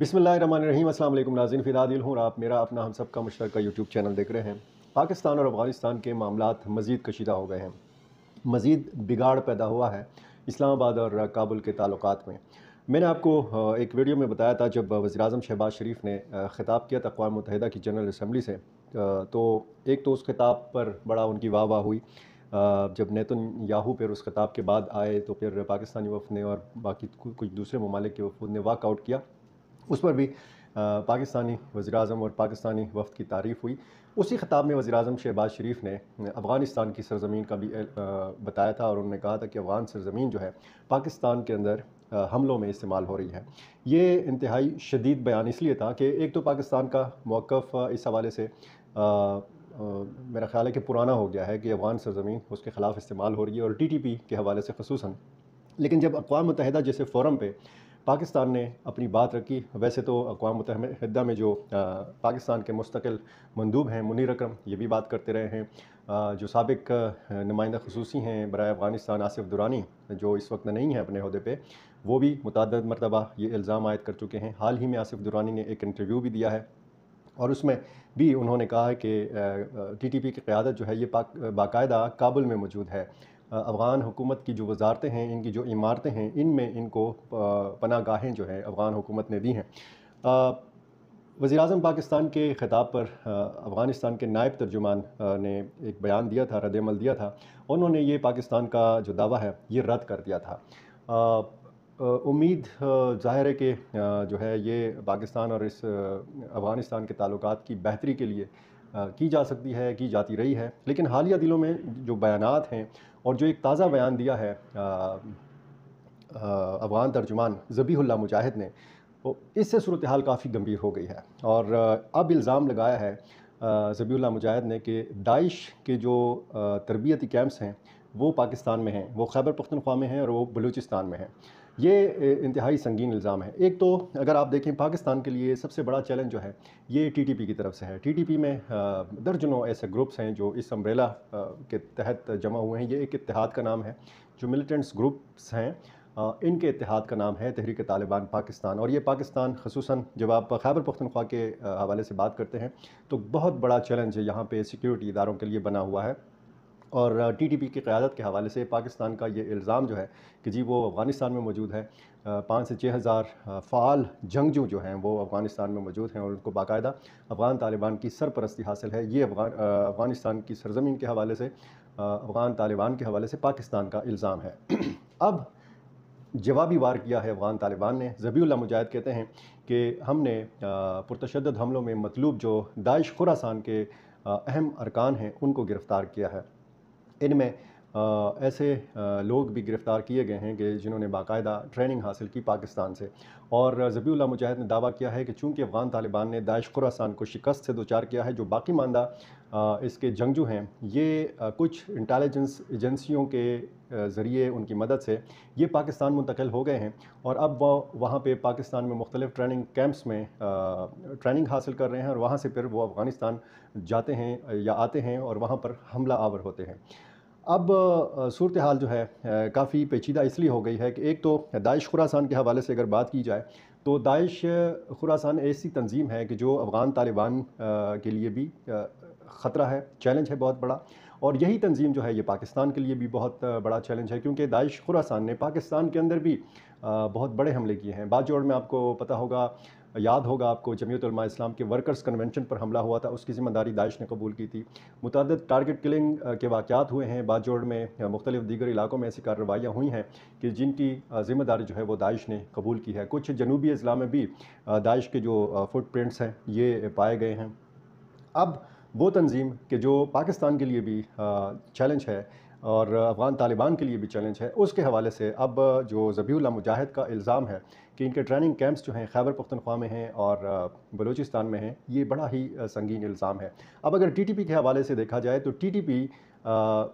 بسم اللہ الرحمن الرحیم، السلام علیکم ناظرین، فی عادل ہوں اور آپ میرا، اپنا ہم سب کا مشترکہ یوٹیوب چینل دیکھ رہے ہیں۔ پاکستان اور افغانستان کے معاملات مزید کشیدہ ہو گئے ہیں۔ مزید بگاڑ پیدا ہوا ہے اسلام آباد اور کابل کے تعلقات میں۔ میں نے آپ کو ایک ویڈیو میں بتایا تھا جب وزیر اعظم شہباز شریف نے خطاب کیا تھا اقوام متحدہ کی جنرل اسمبلی سے۔ تو ایک تو اس خطاب پر بڑا ان کی واہ واہ ہوئی جب نیتن یاہو پھر اس خطاب کے بعد آئے تو پھر پاکستانی وفد نے اور باقی کچھ دوسرے ممالک کے وفود نے واک آؤٹ کیا۔ اس پر بھی پاکستانی وزیر اعظم اور پاکستانی وفد کی تعریف ہوئی۔ اسی خطاب میں وزیر اعظم شہباز شریف نے افغانستان کی سرزمین کا بھی بتایا تھا اور انہوں نے کہا تھا کہ افغان سرزمین جو ہے، پاکستان کے اندر حملوں میں استعمال ہو رہی ہے۔ یہ انتہائی شدید بیان اس لیے تھا کہ ایک تو پاکستان کا موقف اس حوالے سے میرا خیال ہے کہ پرانا ہو گیا ہے کہ افغان سرزمین اس کے خلاف استعمال ہو رہی ہے اور ٹی ٹی پی کے حوالے سے خصوصاً۔ لیکن جب اقوام متحدہ جیسے فورم پہ پاکستان نے اپنی بات رکھی۔ ویسے تو اقوام متحدہ میں جو پاکستان کے مستقل مندوب ہیں، منیر اکرم، یہ بھی بات کرتے رہے ہیں۔ جو سابق نمائندہ خصوصی ہیں برائے افغانستان، آصف دورانی جو اس وقت نہیں ہیں اپنے عہدے پہ، وہ بھی متعدد مرتبہ یہ الزام عائد کر چکے ہیں۔ حال ہی میں آصف دورانی نے ایک انٹرویو بھی دیا ہے اور اس میں بھی انہوں نے کہا ہے کہ ٹی ٹی پی کی قیادت جو ہے، یہ باقاعدہ کابل میں موجود ہے۔ افغان حکومت کی جو وزارتیں ہیں، ان کی جو عمارتیں ہیں، ان میں ان کو پناہ گاہیں جو ہیں افغان حکومت نے دی ہیں۔ وزیر اعظم پاکستان کے خطاب پر افغانستان کے نائب ترجمان نے ایک بیان دیا تھا، رد عمل دیا تھا۔ انہوں نے یہ پاکستان کا جو دعویٰ ہے، یہ رد کر دیا تھا۔ امید ظاہر ہے کہ جو ہے یہ پاکستان اور اس افغانستان کے تعلقات کی بہتری کے لیے کی جا سکتی ہے، کی جاتی رہی ہے۔ لیکن حالیہ دلوں میں جو بیانات ہیں اور جو ایک تازہ بیان دیا ہے افغان ترجمان ذبیح اللہ مجاہد نے اس سے صورتحال کافی گمبھیر ہو گئی ہے۔ اور اب الزام لگایا ہے ذبیح اللہ مجاہد نے کہ داعش کے جو تربیتی کیمپس ہیں وہ پاکستان میں ہیں، وہ خیبر پختونخوا میں ہیں اور وہ بلوچستان میں ہیں۔ یہ انتہائی سنگین الزام ہے۔ ایک تو اگر آپ دیکھیں پاکستان کے لیے سب سے بڑا چیلنج جو ہے، یہ ٹی ٹی پی کی طرف سے ہے۔ ٹی ٹی پی میں درجنوں ایسے گروپس ہیں جو اس امبریلا کے تحت جمع ہوئے ہیں۔ یہ ایک اتحاد کا نام ہے، جو ملیٹنٹس گروپس ہیں۔ ان کے اتحاد کا نام ہے تحریک طالبان پاکستان۔ اور یہ پاکستان خصوصاً جب آپ خیبر پختونخوا کے حوالے سے بات کرتے ہیں، تو بہت بڑا چیلنج یہاں پہ سیکیورٹی اداروں کے لیے بنا ہوا ہے۔ اور ٹی ٹی پی کی قیادت کے حوالے سے پاکستان کا یہ الزام جو ہے کہ جی وہ افغانستان میں موجود ہے۔ پانچ سے چھ ہزار فعال جنگجو جو ہیں وہ افغانستان میں موجود ہیں اور ان کو باقاعدہ افغان طالبان کی سرپرستی حاصل ہے۔ یہ افغان افغانستان کی سرزمین کے حوالے سے افغان طالبان کے حوالے سے پاکستان کا الزام ہے۔ اب جوابی وار کیا ہے افغان طالبان نے۔ ذبی اللہ مجاہد کہتے ہیں کہ ہم نے پرتشدد حملوں میں مطلوب جو داعش خوراسان کے اہم ارکان ہیں ان کو گرفتار کیا ہے۔ ان میں ایسے لوگ بھی گرفتار کیے گئے ہیں کہ جنہوں نے باقاعدہ ٹریننگ حاصل کی پاکستان سے۔ اور ذبی اللہ مجاہد نے دعویٰ کیا ہے کہ چونکہ افغان طالبان نے داعش خوراسان کو شکست سے دوچار کیا ہے، جو باقی ماندہ اس کے جنگجو ہیں، یہ کچھ انٹیلیجنس ایجنسیوں کے ذریعے ان کی مدد سے یہ پاکستان منتقل ہو گئے ہیں۔ اور اب وہ، وہاں پہ پاکستان میں مختلف ٹریننگ کیمپس میں ٹریننگ حاصل کر رہے ہیں اور وہاں سے پھر وہ افغانستان جاتے ہیں یا آتے ہیں اور وہاں پر حملہ آور ہوتے ہیں۔ اب صورتحال جو ہے کافی پیچیدہ اس لیے ہو گئی ہے کہ ایک تو داعش خوراسان کے حوالے سے اگر بات کی جائے تو داعش خوراسان ایسی تنظیم ہے کہ جو افغان طالبان کے لیے بھی خطرہ ہے، چیلنج ہے بہت بڑا اور یہی تنظیم جو ہے یہ پاکستان کے لیے بھی بہت بڑا چیلنج ہے کیونکہ داعش خوراسان نے پاکستان کے اندر بھی بہت بڑے حملے کیے ہیں۔ بعد جوڑ میں آپ کو پتہ ہوگا یاد ہوگا آپ کو جمعیت علماء اسلام کے ورکرز کنونشن پر حملہ ہوا تھا، اس کی ذمہ داری داعش نے قبول کی تھی۔ متعدد ٹارگٹ کلنگ کے واقعات ہوئے ہیں۔ بعد جوڑ میں مختلف دیگر علاقوں میں ایسی کارروائیاں ہوئی ہیں کہ جن کی ذمہ داری جو ہے وہ داعش نے قبول کی ہے۔ کچھ جنوبی اضلاع میں بھی داعش کے جو فٹ پرنٹس ہیں، یہ پائے گئے ہیں۔ اب وہ تنظیم کہ جو پاکستان کے لیے بھی چیلنج ہے اور افغان طالبان کے لیے بھی چیلنج ہے۔ اس کے حوالے سے اب جو ذبیح اللہ مجاہد کا الزام ہے کہ ان کے ٹریننگ کیمپس جو ہیں خیبر پختونخوا میں ہیں اور بلوچستان میں ہیں، یہ بڑا ہی سنگین الزام ہے۔ اب اگر ٹی ٹی پی کے حوالے سے دیکھا جائے تو ٹی ٹی پی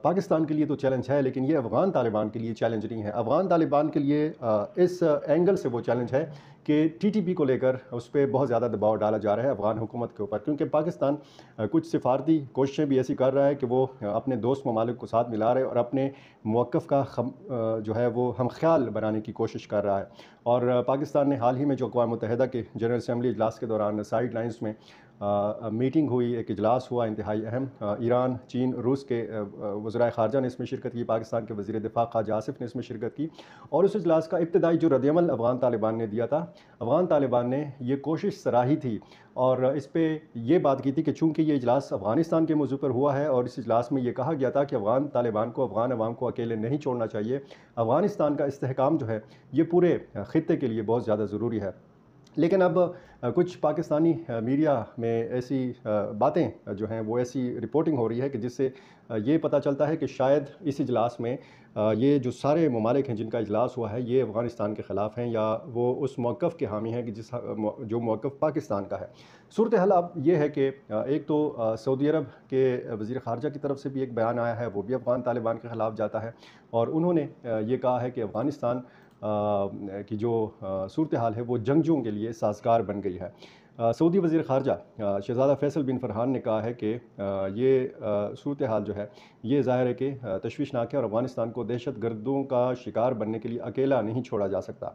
پاکستان کے لیے تو چیلنج ہے لیکن یہ افغان طالبان کے لیے چیلنج نہیں ہے۔ افغان طالبان کے لیے اس اینگل سے وہ چیلنج ہے کہ ٹی ٹی پی کو لے کر اس پہ بہت زیادہ دباؤ ڈالا جا رہا ہے افغان حکومت کے اوپر، کیونکہ پاکستان کچھ سفارتی کوششیں بھی ایسی کر رہا ہے کہ وہ اپنے دوست ممالک کو ساتھ ملا رہے اور اپنے موقف کا جو ہے وہ ہم خیال بنانے کی کوشش کر رہا ہے۔ اور پاکستان نے حال ہی میں جو اقوام متحدہ کے جنرل اسمبلی اجلاس کے دوران سائیڈ لائنز میں میٹنگ ہوئی، ایک اجلاس ہوا، انتہائی اہم۔ ایران، چین، روس کے وزرائے خارجہ نے اس میں شرکت کی، پاکستان کے وزیر دفاع خواجہ آصف نے اس میں شرکت کی۔ اور اس اجلاس کا ابتدائی جو رد عمل افغان طالبان نے دیا تھا، افغان طالبان نے یہ کوشش سراہی تھی۔ اور اس پہ یہ بات کی تھی کہ چونکہ یہ اجلاس افغانستان کے موضوع پر ہوا ہے اور اس اجلاس میں یہ کہا گیا تھا کہ افغان طالبان کو، افغان عوام کو اکیلے نہیں چھوڑنا چاہیے، افغانستان کا استحکام جو ہے، یہ پورے خطے کے لیے بہت زیادہ ضروری ہے۔ لیکن اب کچھ پاکستانی میڈیا میں ایسی باتیں جو ہیں، وہ ایسی رپورٹنگ ہو رہی ہے کہ جس سے یہ پتہ چلتا ہے کہ شاید اس اجلاس میں یہ جو سارے ممالک ہیں جن کا اجلاس ہوا ہے، یہ افغانستان کے خلاف ہیں یا وہ اس موقف کے حامی ہیں کہ جس جو موقف پاکستان کا ہے۔ صورتحال اب یہ ہے کہ ایک تو سعودی عرب کے وزیر خارجہ کی طرف سے بھی ایک بیان آیا ہے، وہ بھی افغان طالبان کے خلاف جاتا ہے اور انہوں نے یہ کہا ہے کہ افغانستان کی جو صورتحال ہے وہ جنگجوؤں کے لیے سازگار بن گئی ہے۔ سعودی وزیر خارجہ شہزادہ فیصل بن فرحان نے کہا ہے کہ یہ صورتحال جو ہے، یہ ظاہر ہے کہ تشویشناک ہے اور افغانستان کو دہشت گردوں کا شکار بننے کے لیے اکیلا نہیں چھوڑا جا سکتا۔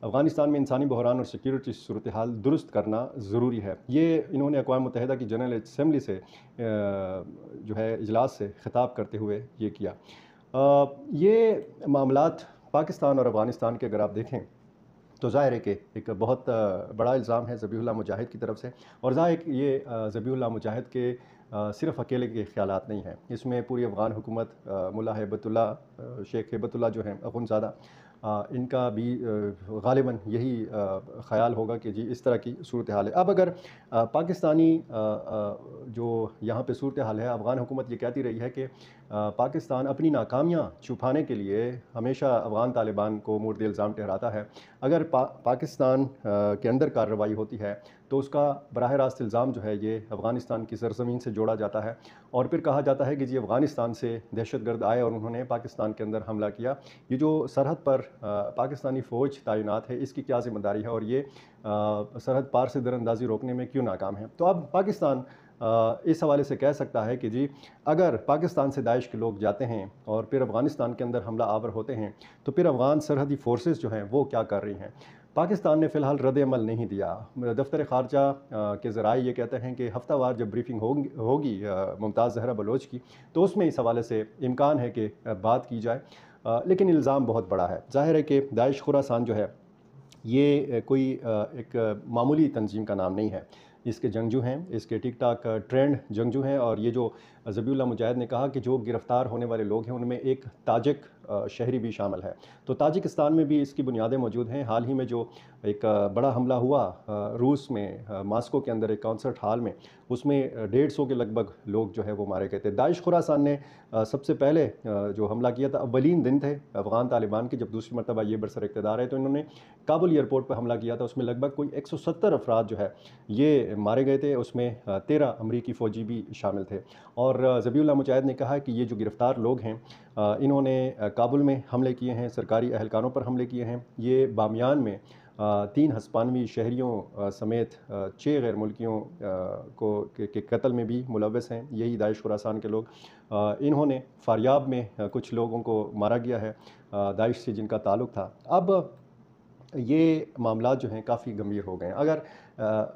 افغانستان میں انسانی بحران اور سیکیورٹی صورتحال درست کرنا ضروری ہے۔ یہ انہوں نے اقوام متحدہ کی جنرل اسمبلی سے جو ہے، اجلاس سے خطاب کرتے ہوئے یہ کیا۔ یہ معاملات پاکستان اور افغانستان کے اگر آپ دیکھیں، تو ظاہر ہے کہ ایک بہت بڑا الزام ہے ذبیح اللہ مجاہد کی طرف سے۔ اور ظاہر یہ ذبیح اللہ مجاہد کے صرف اکیلے کے خیالات نہیں ہیں۔ اس میں پوری افغان حکومت ملا حبت اللہ شیخ حبت اللہ جو ہیں اخنزادہ ان کا بھی غالباً یہی خیال ہوگا کہ جی اس طرح کی صورتحال ہے۔ اب اگر پاکستانی جو یہاں پہ صورتحال ہے، افغان حکومت یہ کہتی رہی ہے کہ پاکستان اپنی ناکامیاں چھپانے کے لیے ہمیشہ افغان طالبان کو مورد الزام ٹھہراتا ہے۔ اگر پا، پاکستان کے اندر کارروائی ہوتی ہے، تو اس کا براہ راست الزام جو ہے، یہ افغانستان کی سرزمین سے جوڑا جاتا ہے۔ اور پھر کہا جاتا ہے کہ جی افغانستان سے دہشت گرد آئے اور انہوں نے پاکستان کے اندر حملہ کیا۔ یہ جو سرحد پر پاکستانی فوج تعینات ہے، اس کی کیا ذمہ داری ہے؟ اور یہ سرحد پار سے در اندازی روکنے میں کیوں ناکام ہے تو اب پاکستان اس حوالے سے کہہ سکتا ہے کہ جی اگر پاکستان سے داعش کے لوگ جاتے ہیں اور پھر افغانستان کے اندر حملہ آور ہوتے ہیں، تو پھر افغان سرحدی فورسز جو ہیں وہ کیا کر رہی ہیں؟ پاکستان نے فی الحال رد عمل نہیں دیا۔ دفتر خارجہ کے ذرائع یہ کہتے ہیں کہ ہفتہ وار جب بریفنگ ہوگی ممتاز زہرہ بلوچ کی، تو اس میں اس حوالے سے امکان ہے کہ بات کی جائے۔ لیکن الزام بہت بڑا ہے۔ ظاہر ہے کہ داعش خوراسان جو ہے یہ کوئی ایک معمولی تنظیم کا نام نہیں ہے۔ اس کے جنگجو ہیں، اس کے ٹک ٹاک ٹرینڈ جنگجو ہیں اور یہ جو ذبی اللہ مجاہد نے کہا کہ جو گرفتار ہونے والے لوگ ہیں، ان میں ایک تاجک شہری بھی شامل ہے۔ تو تاجکستان میں بھی اس کی بنیادیں موجود ہیں۔ حال ہی میں جو ایک بڑا حملہ ہوا روس میں ماسکو کے اندر ایک کانسرٹ ہال میں، اس میں ڈیڑھ سو کے لگ بھگ لوگ جو ہے وہ مارے گئے تھے۔ داعش خوراسان نے سب سے پہلے جو حملہ کیا تھا، اولین دن تھے افغان طالبان کی جب دوسری مرتبہ یہ برسر اقتدار ہے تو انہوں نے کابل ایئرپورٹ پر حملہ کیا تھا۔ اس میں لگ بھگ کوئی ایک سو ستر افراد جو ہے یہ مارے گئے تھے۔ اس میں تیرہ امریکی فوجی بھی شامل تھے۔ اور ذبی اللہ مجاہد نے کہا کہ یہ جو گرفتار لوگ ہیں انہوں نے کابل میں حملے کیے ہیں، سرکاری اہلکاروں پر حملے کیے ہیں۔ یہ بامیان میں تین ہسپانوی شہریوں سمیت چھ غیر ملکیوں کو، کے قتل میں بھی ملوث ہیں۔ یہی داعش خراسان کے لوگ۔ انہوں نے فاریاب میں کچھ لوگوں کو مارا گیا ہے۔ داعش سے جن کا تعلق تھا۔ اب یہ معاملات جو ہیں کافی گمبھیر ہو گئے ہیں۔ اگر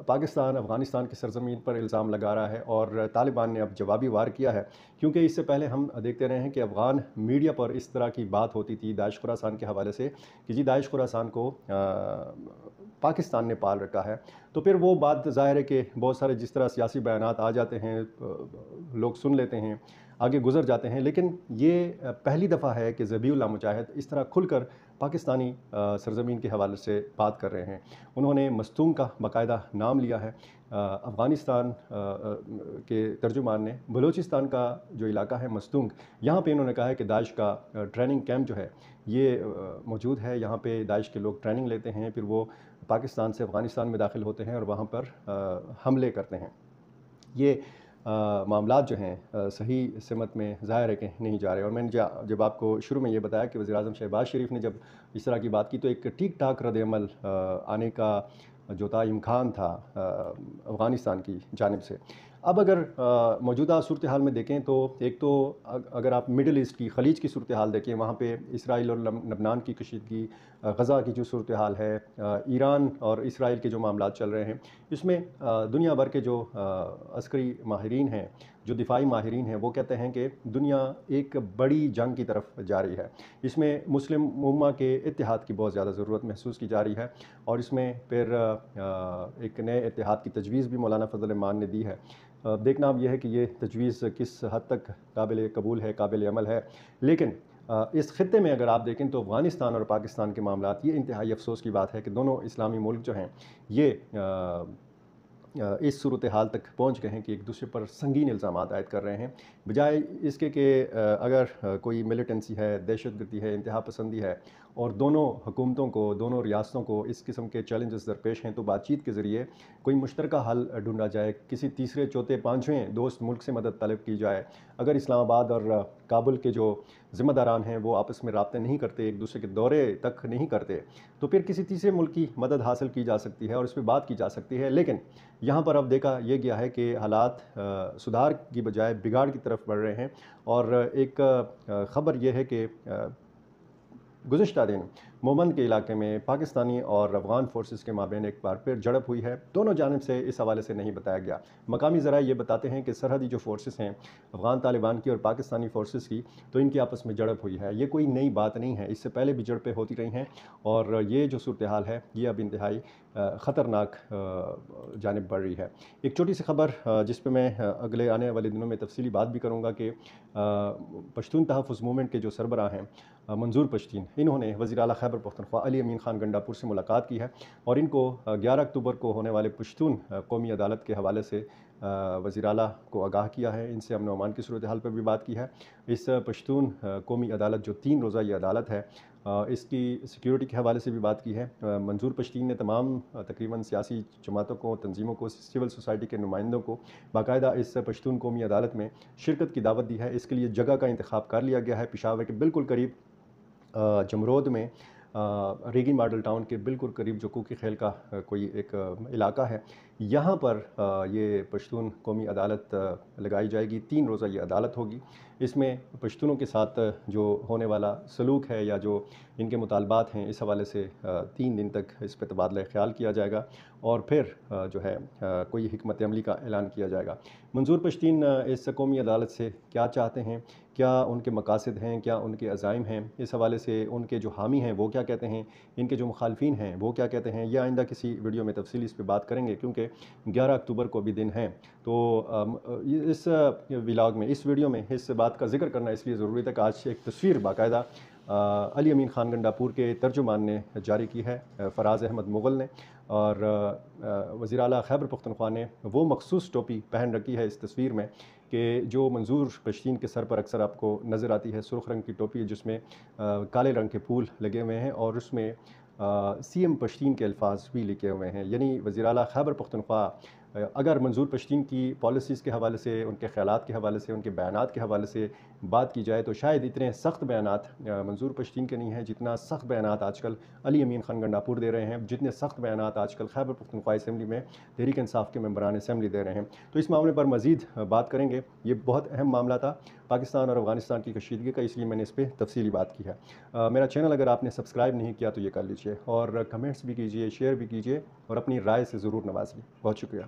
پاکستان، افغانستان کی سرزمین پر الزام لگا رہا ہے اور طالبان نے اب جوابی وار کیا ہے، کیونکہ اس سے پہلے ہم دیکھتے رہے ہیں کہ افغان میڈیا پر اس طرح کی بات ہوتی تھی داعش خوراسان کے حوالے سے کہ جی داعش خوراسان کو پاکستان نے پال رکھا ہے۔ تو پھر وہ بات ظاہر ہے کہ بہت سارے جس طرح سیاسی بیانات آ جاتے ہیں لوگ سن لیتے ہیں، آگے گزر جاتے ہیں۔ لیکن یہ پہلی دفعہ ہے کہ ذبی اللہ مجاہد اس طرح کھل کر پاکستانی سرزمین کے حوالے سے بات کر رہے ہیں۔ انہوں نے مستونگ کا باقاعدہ نام لیا ہے۔ افغانستان کے ترجمان نے بلوچستان کا جو علاقہ ہے مستونگ، یہاں پہ انہوں نے کہا ہے کہ داعش کا ٹریننگ کیمپ جو ہے، یہ موجود ہے۔ یہاں پہ داعش کے لوگ ٹریننگ لیتے ہیں، پھر وہ پاکستان سے افغانستان میں داخل ہوتے ہیں اور وہاں پر حملے کرتے ہیں۔ یہ معاملات جو ہیں صحیح سمت میں ظاہر ہے کہ نہیں جا رہے۔ اور میں نے جب آپ کو شروع میں یہ بتایا کہ وزیر اعظم شہباز شریف نے جب اس طرح کی بات کی تو ایک ٹھیک ٹھاک رد عمل آنے کا جو تھا امکان تھا افغانستان کی جانب سے۔ اب اگر موجودہ صورتحال میں دیکھیں تو ایک تو اگر آپ مڈل ایسٹ کی، خلیج کی صورتحال دیکھیں، وہاں پہ اسرائیل اور لبنان کی کشیدگی غزہ کی جو صورتحال ہے ایران اور اسرائیل کے جو معاملات چل رہے ہیں، اس میں دنیا بھر کے جو عسکری ماہرین ہیں جو دفاعی ماہرین ہیں، وہ کہتے ہیں کہ دنیا ایک بڑی جنگ کی طرف جا رہی ہے۔ اس میں مسلم امہ کے اتحاد کی بہت زیادہ ضرورت محسوس کی جا رہی ہے اور اس میں پھر ایک نئے اتحاد کی تجویز بھی مولانا فضل مان نے دی ہے۔ دیکھنا اب یہ ہے کہ یہ تجویز کس حد تک قابل قبول ہے، قابل عمل ہے۔ لیکن اس خطے میں اگر آپ دیکھیں تو افغانستان اور پاکستان کے معاملات، یہ انتہائی افسوس کی بات ہے کہ دونوں اسلامی ملک جو ہیں، یہ اس صورتحال تک پہنچ گئے ہیں کہ ایک دوسرے پر سنگین الزامات عائد کر رہے ہیں۔ بجائے اس کے کہ اگر کوئی ملیٹنسی ہے، دہشت گردی ہے، انتہا پسندی ہے اور دونوں حکومتوں کو، دونوں ریاستوں کو اس قسم کے چیلنجز درپیش ہیں، تو بات چیت کے ذریعے کوئی مشترکہ حل ڈھونڈا جائے، کسی تیسرے، چوتھے، پانچویں دوست ملک سے مدد طلب کی جائے۔ اگر اسلام آباد اور کابل کے جو ذمہ داران ہیں، وہ آپس میں رابطے نہیں کرتے، ایک دوسرے کے دورے تک نہیں کرتے، تو پھر کسی تیسرے ملک کی مدد حاصل کی جا سکتی ہے اور اس پہ بات کی جا سکتی ہے۔ لیکن یہاں پر اب دیکھا یہ گیا ہے کہ حالات سدھار کی بجائے بگاڑ کی طرف بڑھ رہے ہیں۔ اور ایک خبر یہ ہے کہ گذاشت داده اینو مومند کے علاقے میں پاکستانی اور افغان فورسز کے مابین ایک بار پھر جڑپ ہوئی ہے۔ دونوں جانب سے اس حوالے سے نہیں بتایا گیا۔ مقامی ذرائع یہ بتاتے ہیں کہ سرحدی جو فورسز ہیں، افغان طالبان کی اور پاکستانی فورسز کی، تو ان کی آپس میں جڑپ ہوئی ہے۔ یہ کوئی نئی بات نہیں ہے۔ اس سے پہلے بھی جڑپیں ہوتی رہی ہیں۔ اور یہ جو صورتحال ہے، یہ اب انتہائی خطرناک جانب بڑھ رہی ہے۔ ایک چھوٹی سی خبر جس پہ میں اگلے آنے والے دنوں میں تفصیلی بات بھی کروں گا کہ پشتون تحفظ مومنٹ کے جو سربراہ ہیں منظور پشتین، انہوں نے وزیر اعلیٰ خیبر پختونخوا علی امین خان گنڈا پور سے ملاقات کی ہے اور ان کو گیارہ اکتوبر کو ہونے والے پشتون قومی عدالت کے حوالے سے وزیر اعلیٰ کو آگاہ کیا ہے۔ ان سے امن و امان کی صورتحال پر بھی بات کی ہے۔ اس پشتون قومی عدالت جو تین روزہ یہ عدالت ہے اس کی سیکیورٹی کے حوالے سے بھی بات کی ہے۔ منظور پشتین نے تمام تقریباً سیاسی جماعتوں کو، تنظیموں کو سول سوسائٹی کے نمائندوں کو باقاعدہ اس پشتون قومی عدالت میں شرکت کی دعوت دی ہے۔ اس کے لیے جگہ کا انتخاب کر لیا گیا ہے۔ پشاور کے بالکل قریب جمرود میں ریگی ماڈل ٹاؤن کے بالکل قریب جو کوکی خیل کا کوئی ایک علاقہ ہے۔ یہاں پر یہ پشتون قومی عدالت لگائی جائے گی، تین روزہ یہ عدالت ہوگی۔ اس میں پشتونوں کے ساتھ جو ہونے والا سلوک ہے یا جو ان کے مطالبات ہیں، اس حوالے سے تین دن تک اس پہ تبادلہ خیال کیا جائے گا اور پھر جو ہے کوئی حکمت عملی کا اعلان کیا جائے گا۔ منظور پشتین اس قومی عدالت سے کیا چاہتے ہیں؟ کیا ان کے مقاصد ہیں؟ کیا ان کے عزائم ہیں؟ اس حوالے سے ان کے جو حامی ہیں، وہ کیا کہتے ہیں؟ ان کے جو مخالفین ہیں، وہ کیا کہتے ہیں؟ یہ آئندہ کسی ویڈیو میں تفصیلی اس پہ بات کریں گے، کیونکہ گیارہ اکتوبر کو بھی دن ہیں تو اس ولاگ میں، اس ویڈیو میں اس بات کا ذکر کرنا اس لیے ضروری تھا کہ آج ایک تصویر باقاعدہ علی امین خان گنڈا پور کے ترجمان نے جاری کی ہے، فراز احمد مغل نے۔ اور وزیر اعلیٰ خیبر پختونخوا نے وہ مخصوص ٹوپی پہن رکھی ہے اس تصویر میں کہ جو منظور پشتین کے سر پر اکثر آپ کو نظر آتی ہے، سرخ رنگ کی ٹوپی جس میں کالے رنگ کے پھول لگے ہوئے ہیں اور اس میں سی ایم پشتین کے الفاظ بھی لکھے ہوئے ہیں۔ یعنی وزیر اعلیٰ خیبر پختونخوا اگر منظور پشتین کی پالیسیز کے حوالے سے، ان کے خیالات کے حوالے سے، ان کے بیانات کے حوالے سے بات کی جائے تو شاید اتنے سخت بیانات منظور پشتین کے نہیں ہیں جتنا سخت بیانات آج کل علی امین خان گنڈاپور دے رہے ہیں، جتنے سخت بیانات آج کل خیبر پختونخوا اسمبلی میں تحریک انصاف کے ممبران اسمبلی دے رہے ہیں۔ تو اس معاملے پر مزید بات کریں گے۔ یہ بہت اہم معاملہ تھا پاکستان اور افغانستان کی کشیدگی کا، اس لیے میں نے اس پہ تفصیلی بات کی ہے۔ میرا چینل اگر آپ نے سبسکرائب نہیں کیا تو یہ کر لیجیے اور کمنٹس بھی کیجیے، شیئر بھی کیجیے اور اپنی رائے سے ضرور نوازیے۔ بہت شکریہ۔